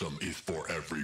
awesome is for everyone.